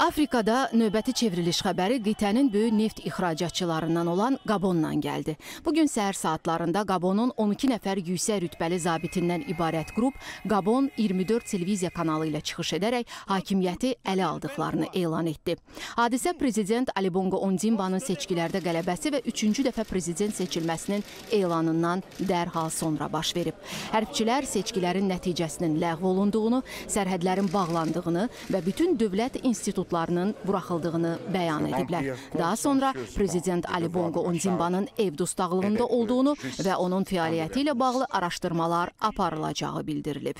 Afrikada növbəti çevriliş xəbəri qitənin böyük neft ixracatçılarından olan Qabondan gəldi. Bu gün səhər saatlarında Qabonun 12 nəfər yüksək rütbəli zabitindən ibarət qrup Qabon 24 televiziya kanalı ilə çıxış edərək hakimiyyəti ələ aldıqlarını elan etdi. Hadisə prezident Ali Bongo Ondimbanın seçkilərdə qələbəsi və üçüncü dəfə prezident seçilməsinin elanından dərhal sonra baş verib. Hərbçilər seçkilərin nəticəsinin ləğv olunduğunu, sərhədlərin bağlandığını və bütün dövlət institutlarının məhbuslarının buraxıldığını bəyan ediblər. Daha sonra prezident Ali Bongo Ondimbanın ev dustaqlığında olduğunu və onun fəaliyyəti ilə bağlı araşdırmalar aparılacağı bildirilib.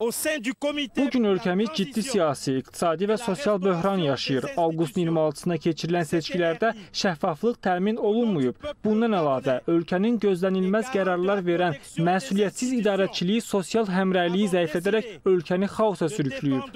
Bu gün ölkəmiz ciddi siyasi, iqtisadi və sosial böhran yaşayır. Avqustun 26-sına keçirilən seçkilərdə şəffaflıq təmin olunmayıb. Bundan əlavə, ölkənin gözlənilməz qərarlar verən məsuliyyətsiz idarəçiliyi sosial həmrəyliyi zəiflədərək ölkəni xaosa sürükləyib.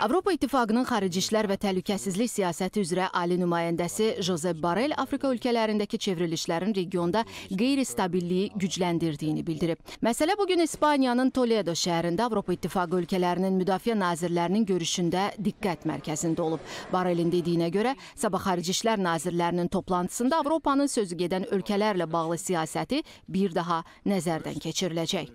Avropa İttifaqının xarici işlər və təhlükəsizlik siyasəti üzrə ali nümayəndəsi Josep Borrell Afrika ölkələrindəki çevrilişlərin regionda qeyri-stabilliyi gücləndirdiyini bildirib. Məsələ bugün İspaniyanın Toledo şəhərində Avropa İttifaqı ölkələrinin müdafiə nazirlərinin görüşündə diqqət mərkəzində olub. Borrellin dediyinə görə, sabah xarici işlər nazirlərinin toplantısında Avropanın sözü gedən ölkələrlə bağlı siyasəti bir daha nəzərdən keçiriləcək.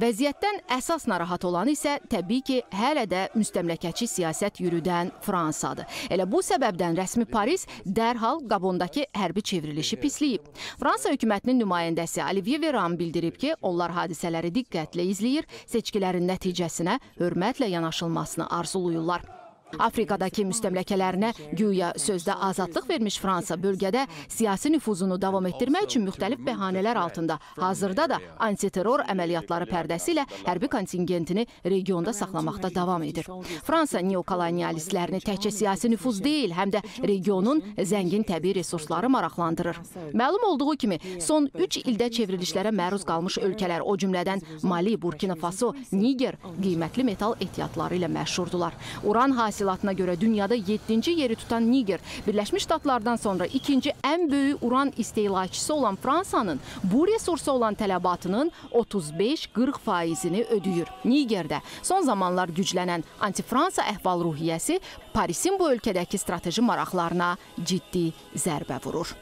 Vəziyyətdən əsas narahat olan isə təbii ki, hələ də müstəmləkəçi siyasət yürüdən Fransadır. Elə bu səbəbdən rəsmi Paris dərhal Qabondakı hərbi çevrilişi pisləyib. Fransa hökumətinin nümayəndəsi Olivier Veran bildirib ki, onlar hadisələri diqqətlə izləyir, seçkilərin nəticəsinə hörmətlə yanaşılmasını arzuluyurlar. Afrikadakı müstəmləkələrinə güya sözdə azadlıq vermiş Fransa bölgədə siyasi nüfuzunu davam etdirmək üçün müxtəlif bəhanələr altında hazırda da antiterror əməliyyatları pərdəsi ilə hərbi kontingentini regionda saxlamaqda davam edir. Fransa neokolonialistlərini təkcə siyasi nüfuz deyil, həm də regionun zəngin təbii resursları maraqlandırır. Məlum olduğu kimi, son 3 ildə çevrilişlərə məruz qalmış ölkələr, o cümlədən Mali, Burkina Faso, Niger qiymətli metal ehtiyatları ilə məşhurdular. Uran hasil hasilatına görə dünyada 7-ci yeri tutan Niger, Birləşmiş Ştatlardan sonra ikinci ən böyük uran istehlakçısı olan Fransanın bu resursa olan tələbatının 35-40 faizini ödəyir. Nigerdə son zamanlar güclənən anti-Fransa əhval-ruhiyyəsi Parisin bu ölkədəki strateji maraqlarına ciddi zərbə vurur.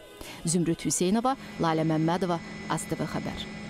Zümrüt Hüseynova, Lalə Məmmədova, ASTV xəbər.